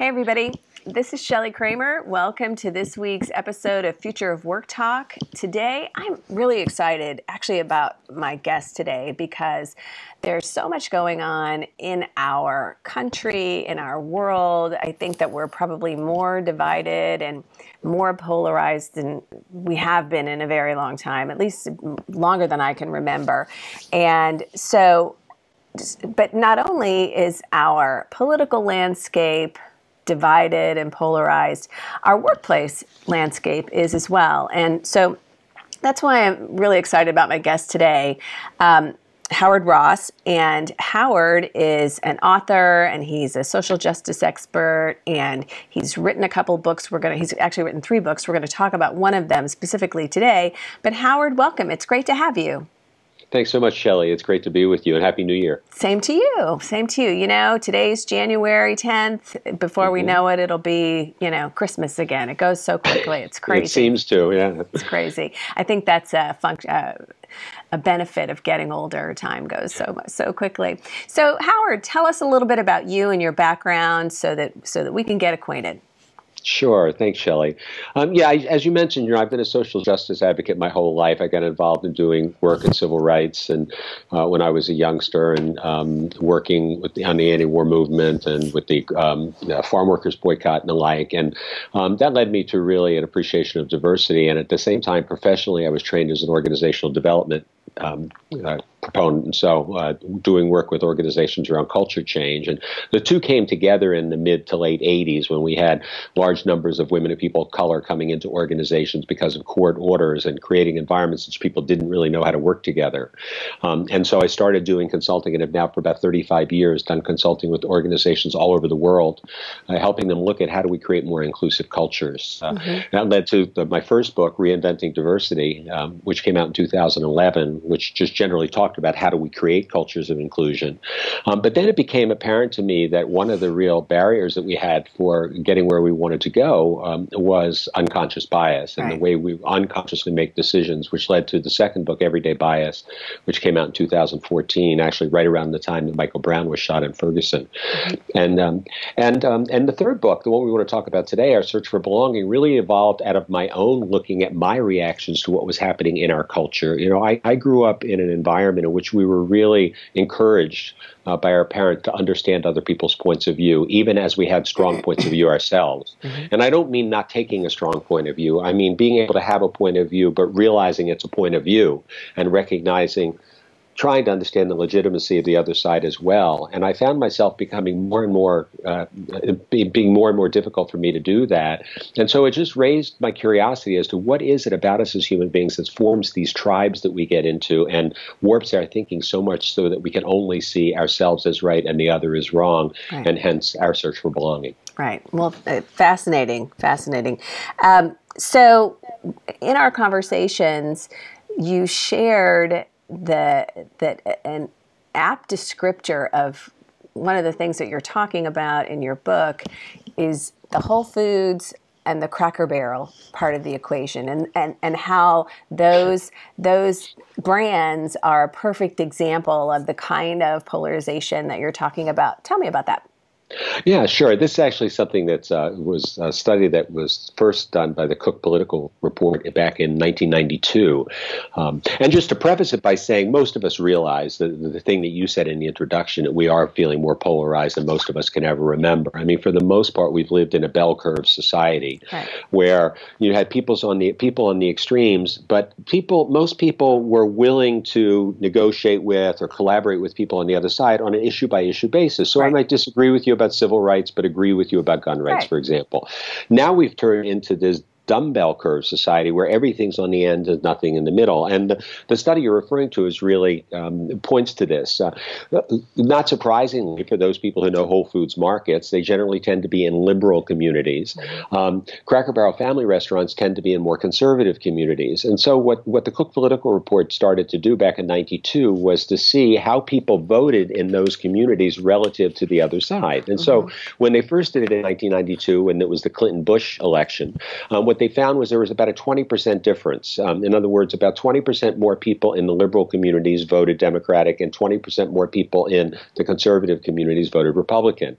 Hey, everybody. This is Shelly Kramer. Welcome to this week's episode of Future of Work Talk. Today, I'm really excited actually about my guest today because there's so much going on in our country, in our world. I think that we're probably more divided and more polarized than we have been in a very long time, at least longer than I can remember. And so, but not only is our political landscape divided and polarized, our workplace landscape is as well. And so that's why I'm really excited about my guest today. Um, Howard Ross, and Howard is an author and he's a social justice expert and he's written a couple books. We're going to he's actually written three books. We're going to talk about one of them specifically today. But Howard, welcome. It's great to have you. Thanks so much, Shelly. It's great to be with you, and Happy New Year. Same to you. Same to you. You know, today's January 10th. Before mm-hmm. we know it, it'll be, you know, Christmas again. It goes so quickly. It's crazy. it seems to, yeah. It's crazy. I think that's a function. Uh, a benefit of getting older. Time goes so so quickly. So, Howard, tell us a little bit about you and your background, so that so that we can get acquainted. Sure. Thanks, Shelly. Um, yeah, I, as you mentioned, you know, I've been a social justice advocate my whole life. I got involved in doing work in civil rights, and uh, when I was a youngster, and um, working the, on the anti-war movement and with the um, farm workers boycott and the like, and um, that led me to really an appreciation of diversity. And at the same time, professionally, I was trained as an organizational development um, uh, proponent, and so uh, doing work with organizations around culture change. And the two came together in the mid to late 80s when we had large numbers of women and people of color coming into organizations because of court orders and creating environments which people didn't really know how to work together. Um, and so I started doing consulting and have now for about 35 years done consulting with organizations all over the world, uh, helping them look at how do we create more inclusive cultures. Uh, mm-hmm. That led to the, my first book, Reinventing Diversity, um, which came out in 2011, which just generally talked talked about how do we create cultures of inclusion. Um, but then it became apparent to me that one of the real barriers that we had for getting where we wanted to go um, was unconscious bias and right. the way we unconsciously make decisions, which led to the second book, Everyday Bias, which came out in 2014, actually right around the time that Michael Brown was shot in Ferguson. Mm-hmm. And um, and um, and the third book, the one we want to talk about today, Our Search for Belonging, really evolved out of my own looking at my reactions to what was happening in our culture. You know, I, I grew up in an environment in which we were really encouraged uh, by our parents to understand other people's points of view, even as we had strong points of view ourselves. Mm-hmm. And I don't mean not taking a strong point of view. I mean being able to have a point of view, but realizing it's a point of view and recognizing trying to understand the legitimacy of the other side as well. And I found myself becoming more and more, uh, being more and more difficult for me to do that. And so it just raised my curiosity as to what is it about us as human beings that forms these tribes that we get into and warps our thinking so much so that we can only see ourselves as right and the other is wrong, right. and hence our search for belonging. Right. Well, uh, fascinating, fascinating. Um, so, in our conversations, you shared the that an apt descriptor of one of the things that you're talking about in your book is the Whole Foods and the Cracker Barrel part of the equation, and and and how those those brands are a perfect example of the kind of polarization that you're talking about. Tell me about that. Yeah, sure. This is actually something that uh, was a study that was first done by the Cook Political Report back in 1992. Um, and just to preface it by saying, most of us realize that the thing that you said in the introduction, that we are feeling more polarized than most of us can ever remember. I mean, for the most part, we've lived in a bell curve society right. where you had people's on the people on the extremes, but people, most people were willing to negotiate with or collaborate with people on the other side on an issue by issue basis. So right. I might disagree with you about civil rights but agree with you about gun rights, right. for example. Now we've turned into this dumbbell curve society where everything's on the end and nothing in the middle. And the, the study you're referring to is really um, points to this. Uh, not surprisingly, for those people who know Whole Foods markets, they generally tend to be in liberal communities. Um, Cracker Barrel family restaurants tend to be in more conservative communities. And so, what, what the Cook Political Report started to do back in 92 was to see how people voted in those communities relative to the other side. And mm-hmm. so, when they first did it in 1992, when it was the Clinton Bush election, um, what they found was there was about a 20% difference. Um, in other words, about 20% more people in the liberal communities voted Democratic, and 20% more people in the conservative communities voted Republican.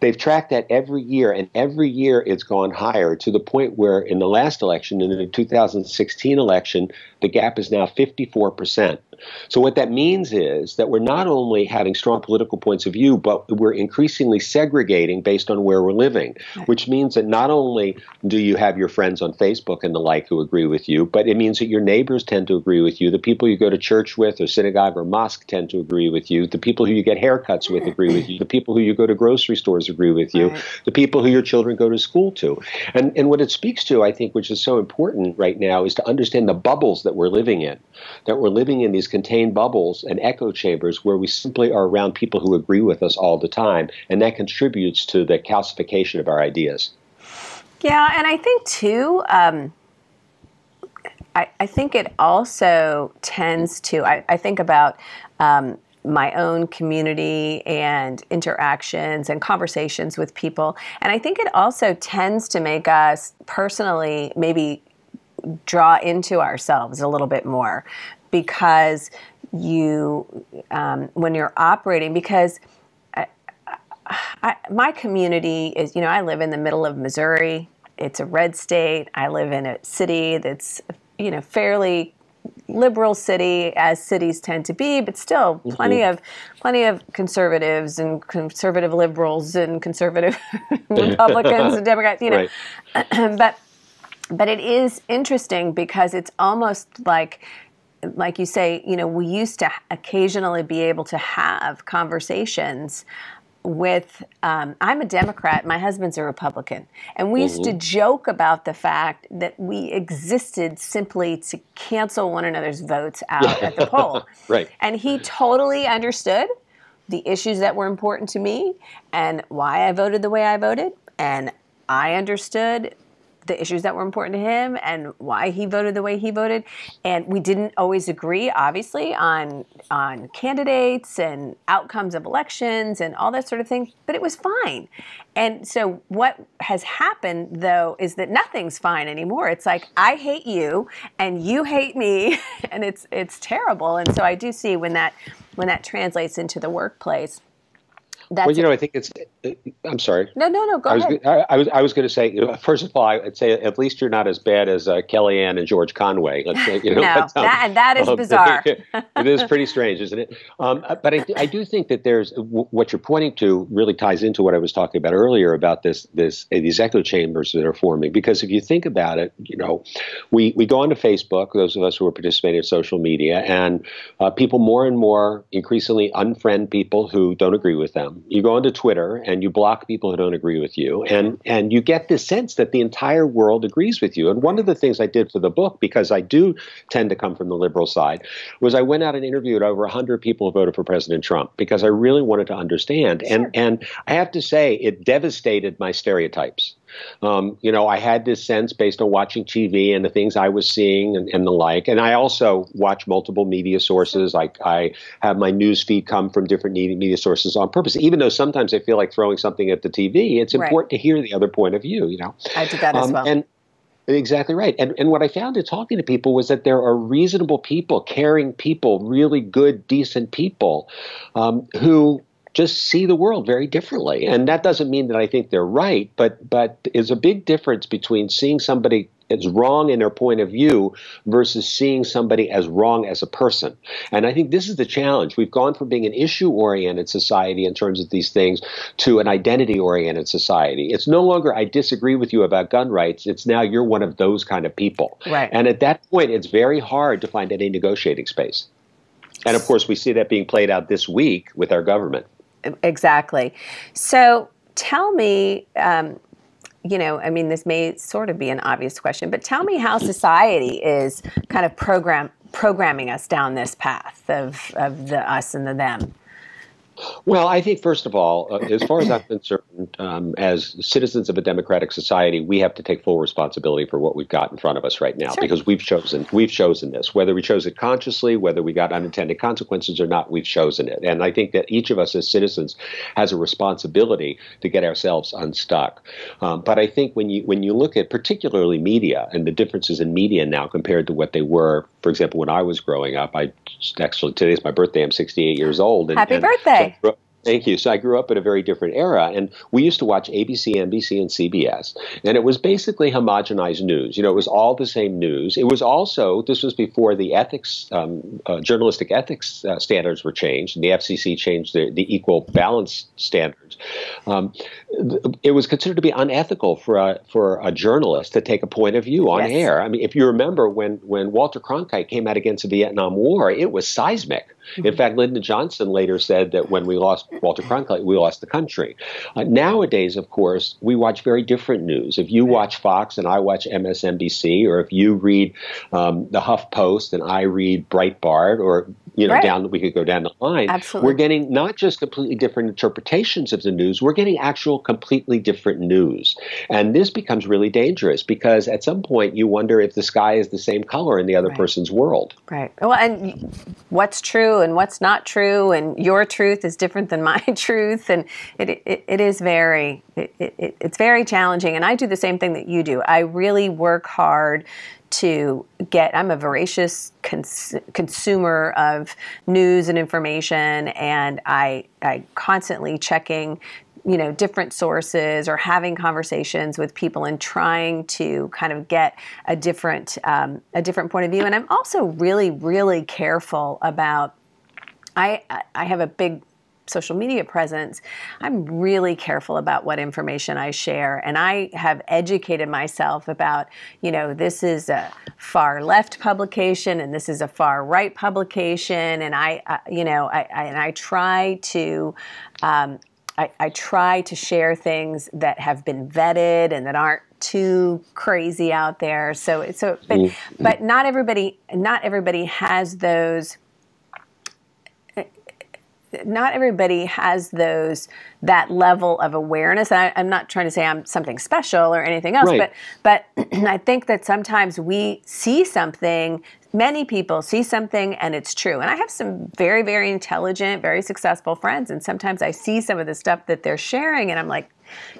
They've tracked that every year, and every year it's gone higher to the point where in the last election, in the 2016 election, the gap is now 54 percent. So what that means is that we're not only having strong political points of view, but we're increasingly segregating based on where we're living, which means that not only do you have your friends on Facebook and the like who agree with you, but it means that your neighbors tend to agree with you, the people you go to church with or synagogue or mosque tend to agree with you, the people who you get haircuts with agree with you, the people who you go to grocery stores agree with you, right. the people who your children go to school to. And and what it speaks to, I think, which is so important right now, is to understand the bubbles that we're living in. That we're living in these contained bubbles and echo chambers where we simply are around people who agree with us all the time, and that contributes to the calcification of our ideas. Yeah, and I think too. Um, I, I, think it also tends to. I, I think about um, my own community and interactions and conversations with people, and I think it also tends to make us personally maybe draw into ourselves a little bit more because you um, when you're operating because I, I, my community is you know I live in the middle of Missouri. It's a red state. I live in a city that's you know fairly liberal city as cities tend to be, but still mm-hmm. plenty mm-hmm. of plenty of conservatives and conservative liberals and conservative Republicans and Democrats. You know, right. but but it is interesting because it's almost like like you say, you know, we used to occasionally be able to have conversations with um, I'm a Democrat, my husband's a Republican, and we mm-hmm. used to mm-hmm. joke about the fact that we existed simply to cancel one another's votes out at the poll. right. And he totally understood the issues that were important to me and why I voted the way I voted, and I understood the issues that were important to him and why he voted the way he voted. And we didn't always agree, obviously, on on candidates and outcomes of elections and all that sort of thing. But it was fine. And so what has happened though is that nothing's fine anymore. It's like I hate you and you hate me, and it's it's terrible. And so I do see when that when that translates into the workplace that's well, you know, I think it's. I'm sorry. No, no, no. Go I was, ahead. I, I was. I was going to say. First of all, I'd say at least you're not as bad as uh, Kellyanne and George Conway. Let's say, you know, no, um, that, that is um, bizarre. it is pretty strange, isn't it? Um, uh, but I, I do think that there's what you're pointing to really ties into what I was talking about earlier about this this uh, these echo chambers that are forming. Because if you think about it, you know, we we go onto Facebook. Those of us who are participating in social media, and uh, people more and more increasingly unfriend people who don't agree with them you go onto Twitter and you block people who don't agree with you, and and you get this sense that the entire world agrees with you. And one of the things I did for the book, because I do tend to come from the liberal side, was I went out and interviewed over hundred people who voted for President Trump because I really wanted to understand. Sure. And and I have to say, it devastated my stereotypes. Um, you know, I had this sense based on watching TV and the things I was seeing and, and the like. And I also watch multiple media sources. Like I have my news feed come from different media sources on purpose. Even though sometimes I feel like throwing something at the TV, it's important right. to hear the other point of view. You know, I did that um, as well. And, Exactly right. And and what I found in talking to people was that there are reasonable people, caring people, really good, decent people um, who just see the world very differently. And that doesn't mean that I think they're right, but but there's a big difference between seeing somebody as wrong in their point of view versus seeing somebody as wrong as a person. And I think this is the challenge. We've gone from being an issue oriented society in terms of these things to an identity oriented society. It's no longer I disagree with you about gun rights. It's now you're one of those kind of people. Right. And at that point it's very hard to find any negotiating space. And of course we see that being played out this week with our government. Exactly. So tell me, um, you know, I mean, this may sort of be an obvious question, but tell me how society is kind of program programming us down this path of, of the us and the them. Well, I think first of all, uh, as far as I'm concerned, um, as citizens of a democratic society, we have to take full responsibility for what we've got in front of us right now, sure. because we've chosen we've chosen this. Whether we chose it consciously, whether we got unintended consequences or not, we've chosen it. And I think that each of us as citizens has a responsibility to get ourselves unstuck. Um, but I think when you when you look at particularly media and the differences in media now compared to what they were, for example, when I was growing up, I actually today's my birthday. I'm 68 years old. And, Happy and birthday! right. Thank you. So I grew up in a very different era, and we used to watch ABC, NBC, and CBS, and it was basically homogenized news. You know, it was all the same news. It was also this was before the ethics, um, uh, journalistic ethics uh, standards were changed, and the FCC changed the, the equal balance standards. Um, it was considered to be unethical for a for a journalist to take a point of view on yes. air. I mean, if you remember when when Walter Cronkite came out against the Vietnam War, it was seismic. In mm-hmm. fact, Lyndon Johnson later said that when we lost Walter Cronkite, we lost the country. Uh, nowadays, of course, we watch very different news. If you watch Fox and I watch MSNBC, or if you read um, the Huff Post and I read Breitbart, or you know, right. down we could go down the line. Absolutely. We're getting not just completely different interpretations of the news, we're getting actual completely different news. And this becomes really dangerous because at some point you wonder if the sky is the same color in the other right. person's world. Right. Well, and what's true and what's not true, and your truth is different than my truth, and it, it, it is very it, it, it's very challenging. And I do the same thing that you do. I really work hard to get i'm a voracious cons- consumer of news and information and i i constantly checking you know different sources or having conversations with people and trying to kind of get a different um, a different point of view and i'm also really really careful about i i have a big social media presence, I'm really careful about what information I share. And I have educated myself about, you know, this is a far left publication and this is a far right publication. And I, uh, you know, I, I, and I try to, um, I, I try to share things that have been vetted and that aren't too crazy out there. So, so, but, mm-hmm. but not everybody, not everybody has those not everybody has those that level of awareness. I, am not trying to say I'm something special or anything else, right. but but I think that sometimes we see something. Many people see something and it's true. And I have some very very intelligent, very successful friends, and sometimes I see some of the stuff that they're sharing, and I'm like,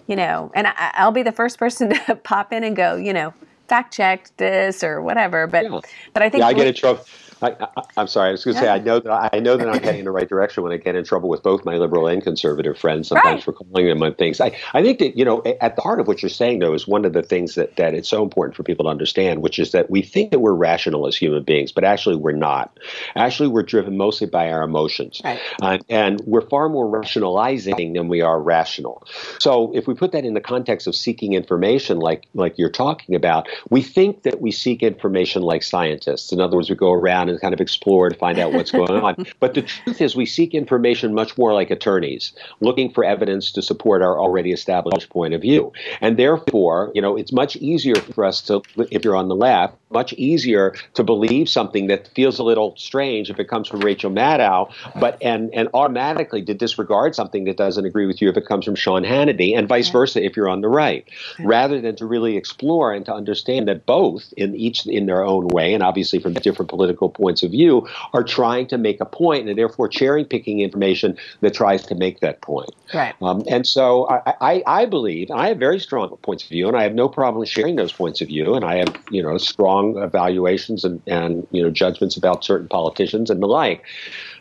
you know, and I, I'll be the first person to pop in and go, you know, fact check this or whatever. But yeah. but I think yeah, I get in trouble. I, am sorry. I was going to yeah. say I know that I know that I'm heading in the right direction when I get in trouble with both my liberal and conservative friends sometimes right. for calling them on things. I, I think that you know at the heart of what you're saying though is one of the things that that it's so important for people to understand, which is that we think that we're rational as human beings, but actually we're not. Actually, we're driven mostly by our emotions, right. uh, and we're far more rationalizing than we are rational. So if we put that in the context of seeking information, like like you're talking about, we think that we seek information like scientists. In other words, we go around and kind of explore to find out what's going on. But the truth is, we seek information much more like attorneys, looking for evidence to support our already established point of view. And therefore, you know, it's much easier for us to, if you're on the left, much easier to believe something that feels a little strange if it comes from Rachel Maddow, but and and automatically to disregard something that doesn't agree with you if it comes from Sean Hannity, and vice versa if you're on the right, rather than to really explore and to understand that both in each in their own way, and obviously from different political points of view, are trying to make a point, and therefore cherry picking information that tries to make that point. Right. Um, and so I, I, I believe I have very strong points of view, and I have no problem sharing those points of view, and I have you know strong evaluations and, and you know judgments about certain politicians and the like.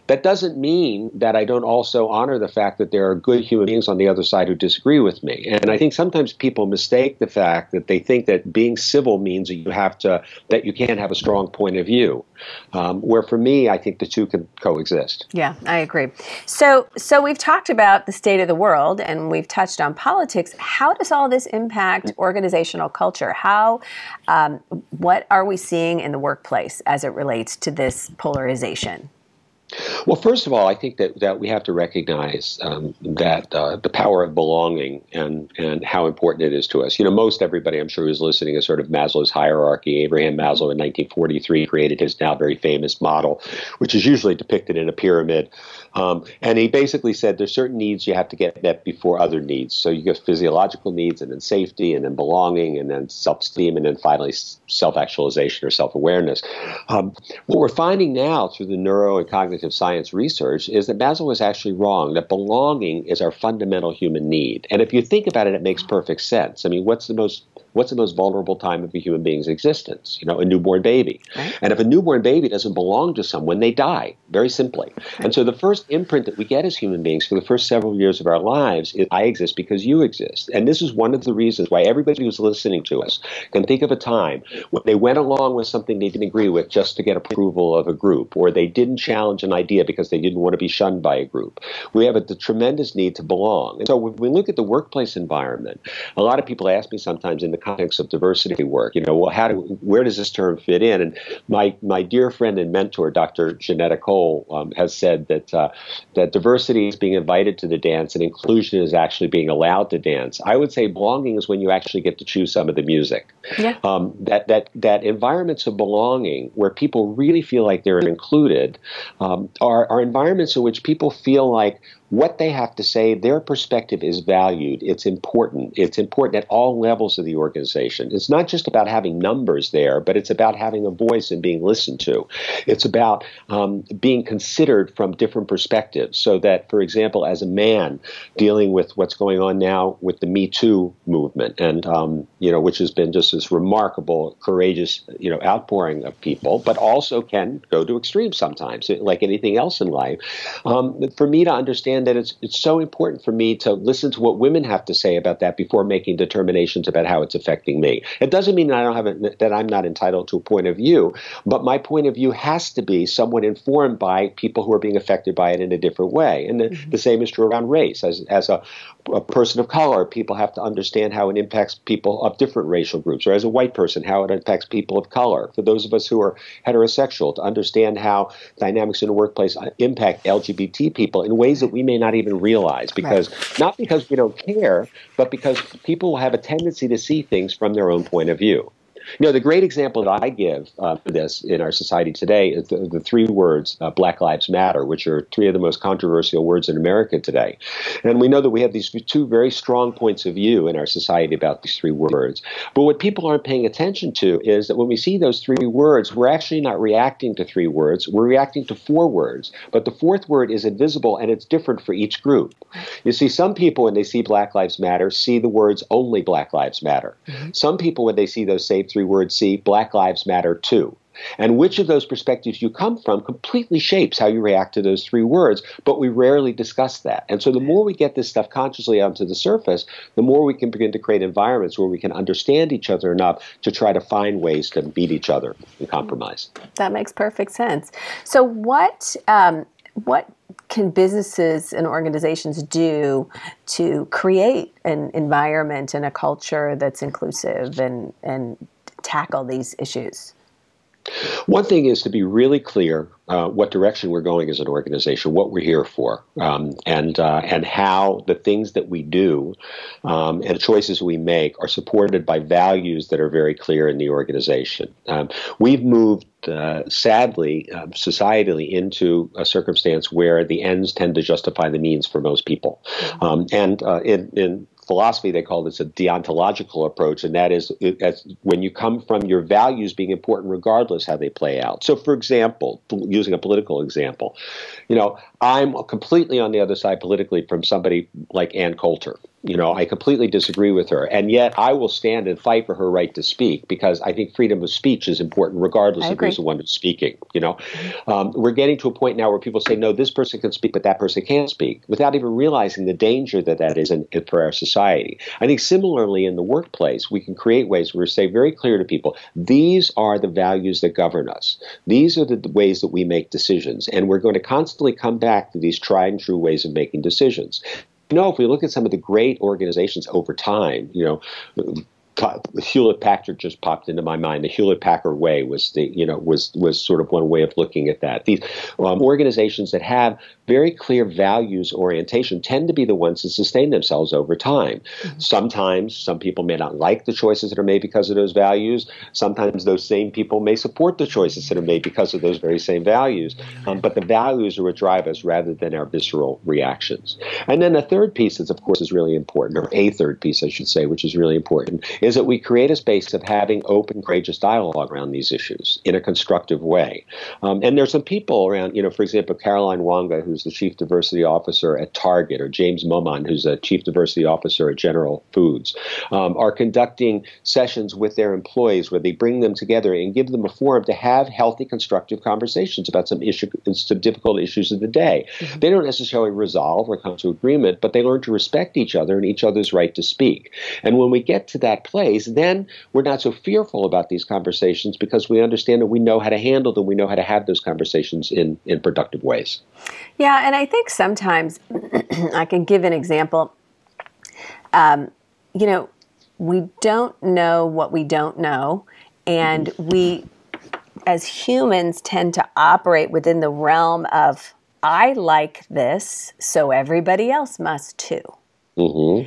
That doesn't mean that I don't also honor the fact that there are good human beings on the other side who disagree with me. And I think sometimes people mistake the fact that they think that being civil means that you have to that you can't have a strong point of view. Um, where for me, I think the two can coexist. Yeah, I agree. So, so we've talked about the state of the world, and we've touched on politics. How does all this impact organizational culture? How, um, what are we seeing in the workplace as it relates to this polarization? Well, first of all, I think that, that we have to recognize um, that uh, the power of belonging and, and how important it is to us. You know, most everybody I'm sure who's listening is sort of Maslow's hierarchy. Abraham Maslow in 1943 created his now very famous model, which is usually depicted in a pyramid. Um, and he basically said there's certain needs you have to get met before other needs. So you get physiological needs, and then safety, and then belonging, and then self-esteem, and then finally self-actualization or self-awareness. Um, what we're finding now through the neuro and cognitive science research is that Maslow was actually wrong, that belonging is our fundamental human need. And if you think about it, it makes perfect sense. I mean, what's the most what's the most vulnerable time of a human being's existence? You know, a newborn baby. Right. And if a newborn baby doesn't belong to someone, they die, very simply. And so the first imprint that we get as human beings for the first several years of our lives is I exist because you exist. And this is one of the reasons why everybody who's listening to us can think of a time when they went along with something they didn't agree with just to get approval of a group, or they didn't challenge an idea because they didn't want to be shunned by a group. We have a, the tremendous need to belong. And so when we look at the workplace environment, a lot of people ask me sometimes in the context of diversity work, you know, well, how do, where does this term fit in? And my, my dear friend and mentor, Dr. Johnnetta Cole, um, has said that, uh, that diversity is being invited to the dance and inclusion is actually being allowed to dance. I would say belonging is when you actually get to choose some of the music. Yeah. Um, that, that, that environments of belonging where people really feel like they're included um, are, are environments in which people feel like what they have to say, their perspective is valued. It's important. It's important at all levels of the organization. It's not just about having numbers there, but it's about having a voice and being listened to. It's about um, being considered from different perspectives. So that, for example, as a man dealing with what's going on now with the Me Too movement, and um, you know, which has been just this remarkable, courageous, you know, outpouring of people, but also can go to extremes sometimes, like anything else in life. Um, for me to understand understand that it's it's so important for me to listen to what women have to say about that before making determinations about how it's affecting me. It doesn't mean that I don't have a, that I'm not entitled to a point of view, but my point of view has to be somewhat informed by people who are being affected by it in a different way. And the, mm-hmm. the same is true around race. As as a, a person of color, people have to understand how it impacts people of different racial groups, or as a white person, how it impacts people of color. For those of us who are heterosexual, to understand how dynamics in the workplace impact LGBT people in ways that we may not even realize because right. not because we don't care, but because people have a tendency to see things from their own point of view. You know, the great example that I give uh, for this in our society today is the, the three words uh, Black Lives Matter, which are three of the most controversial words in America today. And we know that we have these two very strong points of view in our society about these three words. But what people aren't paying attention to is that when we see those three words, we're actually not reacting to three words, we're reacting to four words. But the fourth word is invisible and it's different for each group. You see, some people, when they see Black Lives Matter, see the words only Black Lives Matter. Mm-hmm. Some people, when they see those same three words, see Black Lives Matter too. And which of those perspectives you come from completely shapes how you react to those three words, but we rarely discuss that. And so the more we get this stuff consciously onto the surface, the more we can begin to create environments where we can understand each other enough to try to find ways to beat each other and compromise. That makes perfect sense. So what um, what can businesses and organizations do to create an environment and a culture that's inclusive and, and tackle these issues? One thing is to be really clear uh, what direction we're going as an organization, what we're here for, um, and uh, and how the things that we do um, and choices we make are supported by values that are very clear in the organization. Um, we've moved. Uh, sadly, um, societally, into a circumstance where the ends tend to justify the means for most people, um, and uh, in, in philosophy, they call this a deontological approach, and that is when you come from your values being important regardless how they play out. So, for example, using a political example, you know, I'm completely on the other side politically from somebody like Ann Coulter. You know, I completely disagree with her, and yet I will stand and fight for her right to speak because I think freedom of speech is important, regardless of who's the one who's speaking. You know, um, we're getting to a point now where people say, "No, this person can speak, but that person can't speak," without even realizing the danger that that is in, in, for our society. I think similarly in the workplace, we can create ways where we say very clear to people, "These are the values that govern us. These are the, the ways that we make decisions, and we're going to constantly come back to these tried and true ways of making decisions." Know, if we look at some of the great organizations over time, you know, Hewlett Packard just popped into my mind. The Hewlett Packard way was the you know was was sort of one way of looking at that. These um, organizations that have very clear values orientation tend to be the ones that sustain themselves over time. Mm-hmm. Sometimes some people may not like the choices that are made because of those values. Sometimes those same people may support the choices that are made because of those very same values. Um, but the values are what drive us rather than our visceral reactions. And then the third piece is, of course, is really important, or a third piece, I should say, which is really important is that we create a space of having open, courageous dialogue around these issues in a constructive way. Um, and there's some people around, you know, for example, Caroline Wanga, who's the chief diversity officer at Target, or James Momon, who's a chief diversity officer at General Foods, um, are conducting sessions with their employees where they bring them together and give them a forum to have healthy, constructive conversations about some issue, some difficult issues of the day. Mm-hmm. They don't necessarily resolve or come to agreement, but they learn to respect each other and each other's right to speak. And when we get to that place, then we're not so fearful about these conversations because we understand that we know how to handle them, we know how to have those conversations in, in productive ways. Yeah, and I think sometimes I can give an example. Um, you know, we don't know what we don't know, and we, as humans, tend to operate within the realm of I like this, so everybody else must too. Mm-hmm.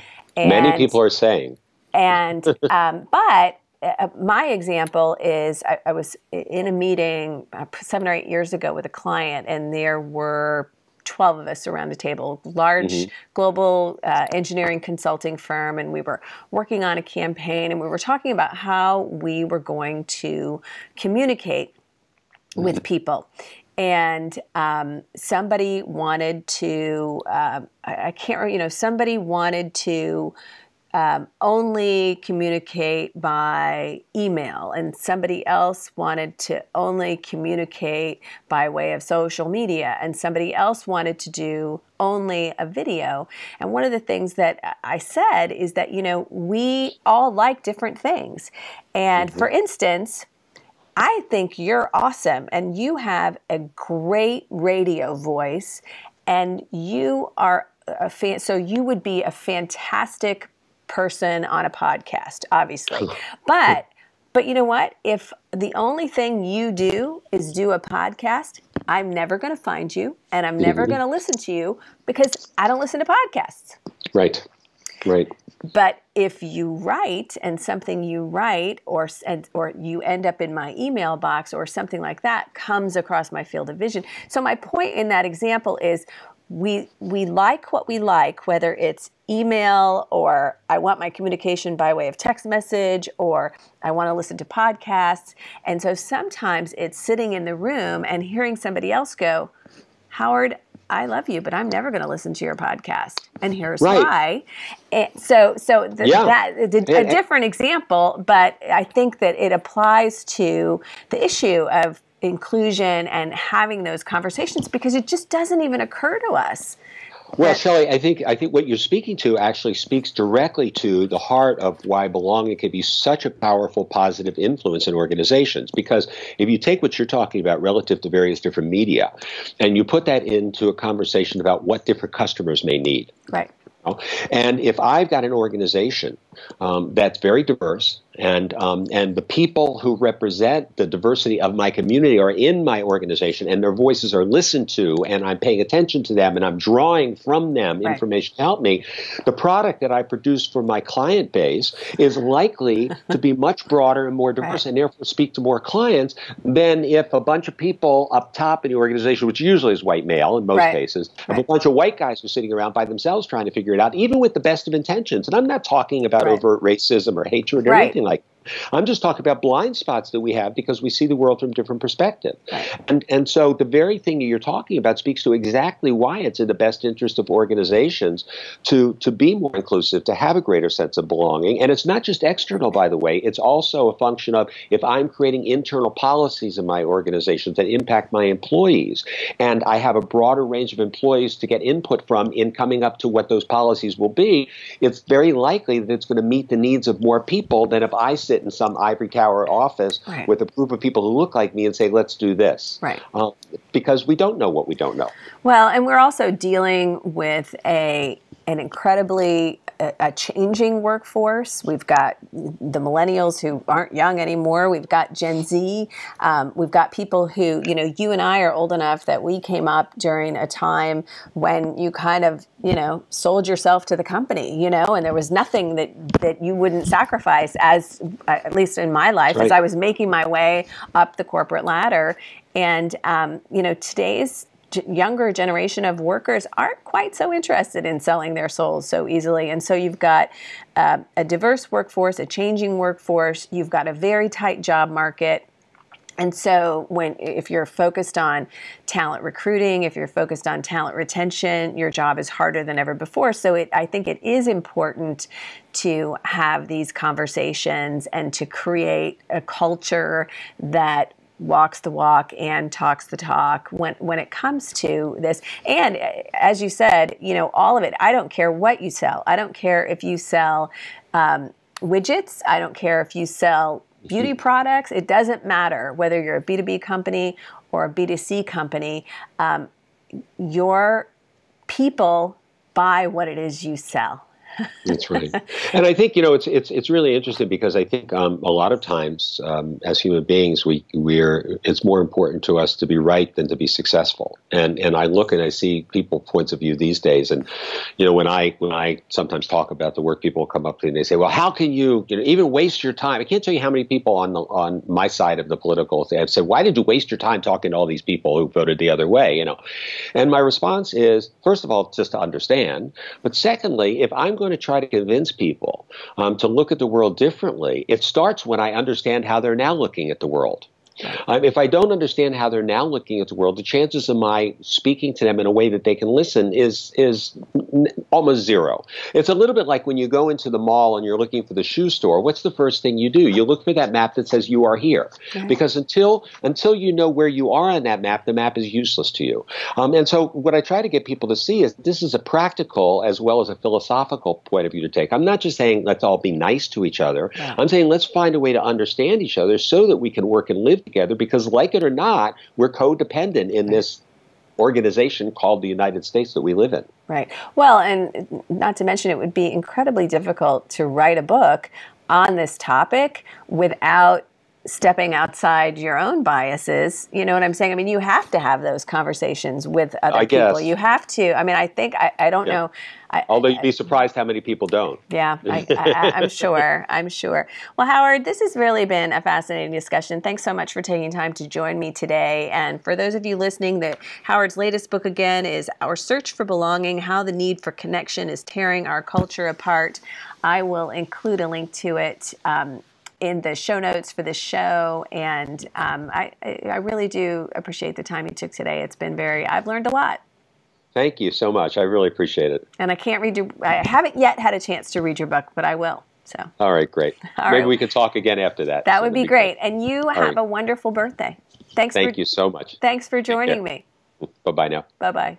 Many people are saying. And um, but uh, my example is I, I, was in a meeting uh, seven or eight years ago with a client, and there were 12 of us around the table, large mm-hmm. global uh, engineering consulting firm, and we were working on a campaign and we were talking about how we were going to communicate mm-hmm. with people. And um, somebody wanted to, uh, I, I can't, you know, somebody wanted to um, only communicate by email, and somebody else wanted to only communicate by way of social media, and somebody else wanted to do only a video. And one of the things that I said is that, you know, we all like different things. And mm-hmm. for instance, I think you're awesome and you have a great radio voice and you are a fan so you would be a fantastic person on a podcast, obviously. but but you know what? If the only thing you do is do a podcast, I'm never going to find you and I'm never mm-hmm. going to listen to you because I don't listen to podcasts. Right. Right. But if you write and something you write or or you end up in my email box or something like that comes across my field of vision. So my point in that example is we we like what we like whether it's email or I want my communication by way of text message or I want to listen to podcasts. And so sometimes it's sitting in the room and hearing somebody else go, Howard, I love you, but I'm never going to listen to your podcast. And here's right. why. And so, so the, yeah. that a, a different example, but I think that it applies to the issue of inclusion and having those conversations because it just doesn't even occur to us well, Shelly, I think I think what you're speaking to actually speaks directly to the heart of why belonging can be such a powerful positive influence in organizations. Because if you take what you're talking about relative to various different media, and you put that into a conversation about what different customers may need, right? And if I've got an organization um, that's very diverse, and um, and the people who represent the diversity of my community are in my organization, and their voices are listened to, and I'm paying attention to them, and I'm drawing from them right. information to help me. The product that I produce for my client base is likely to be much broader and more diverse, right. and therefore speak to more clients than if a bunch of people up top in the organization, which usually is white male in most right. cases, if a bunch of white guys who are sitting around by themselves trying to figure it out, even with the best of intentions. And I'm not talking about overt racism or hatred or anything like I'm just talking about blind spots that we have because we see the world from a different perspective. And, and so the very thing you're talking about speaks to exactly why it's in the best interest of organizations to, to be more inclusive, to have a greater sense of belonging. And it's not just external, by the way, it's also a function of if I'm creating internal policies in my organization that impact my employees, and I have a broader range of employees to get input from in coming up to what those policies will be, it's very likely that it's going to meet the needs of more people than if I sit in some ivory tower office right. with a group of people who look like me and say, let's do this. Right. Uh, because we don't know what we don't know. Well, and we're also dealing with a an incredibly a, changing workforce. We've got the millennials who aren't young anymore. We've got Gen Z. Um, we've got people who, you know, you and I are old enough that we came up during a time when you kind of, you know, sold yourself to the company, you know, and there was nothing that, that you wouldn't sacrifice as, at least in my life, right. as I was making my way up the corporate ladder. And, um, you know, today's younger generation of workers aren't quite so interested in selling their souls so easily. And so you've got uh, a diverse workforce, a changing workforce, you've got a very tight job market. And so, when if you're focused on talent recruiting, if you're focused on talent retention, your job is harder than ever before. So, it, I think it is important to have these conversations and to create a culture that walks the walk and talks the talk when when it comes to this. And as you said you know all of it. I don't care what you sell. I don't care if you sell um, widgets. I don't care if you sell beauty products. It doesn't matter whether you're a b2b company or a b2c company. Um, your people buy what it is you sell that's right. And I think you know it's it's it's really interesting because I think um, a lot of times um, as human beings we we're it's more important to us to be right than to be successful. And and I look and I see people points of view these days. And you know when I when I sometimes talk about the work, people come up to me and they say, well, how can you you know even waste your time? I can't tell you how many people on the on my side of the political have said, why did you waste your time talking to all these people who voted the other way? You know, and my response is first of all just to understand, but secondly, if I'm going to try to convince people um, to look at the world differently, it starts when I understand how they're now looking at the world. Um, if I don't understand how they're now looking at the world, the chances of my speaking to them in a way that they can listen is is almost zero. It's a little bit like when you go into the mall and you're looking for the shoe store. What's the first thing you do? You look for that map that says you are here, because until until you know where you are on that map, the map is useless to you. Um, and so, what I try to get people to see is this is a practical as well as a philosophical point of view to take. I'm not just saying let's all be nice to each other. Yeah. I'm saying let's find a way to understand each other so that we can work and live together because, like it or not, we're codependent in this organization called the United States that we live in. Right. Well, and not to mention, it would be incredibly difficult to write a book on this topic without stepping outside your own biases. You know what I'm saying? I mean, you have to have those conversations with other I people. Guess. You have to. I mean, I think, I, I don't yeah. know. I, Although you'd be surprised how many people don't. Yeah, I, am sure. I'm sure. Well, Howard, this has really been a fascinating discussion. Thanks so much for taking time to join me today. And for those of you listening, that Howard's latest book again is Our Search for Belonging How the Need for Connection is Tearing Our Culture Apart. I will include a link to it um, in the show notes for this show. And um, I, I really do appreciate the time you took today. It's been very, I've learned a lot. Thank you so much. I really appreciate it. And I can't read your, I haven't yet had a chance to read your book, but I will. So. All right, great. All Maybe right. we could talk again after that. That so would be, be great. And you have right. a wonderful birthday. Thanks. Thank for, you so much. Thanks for joining me. Bye bye now. Bye bye.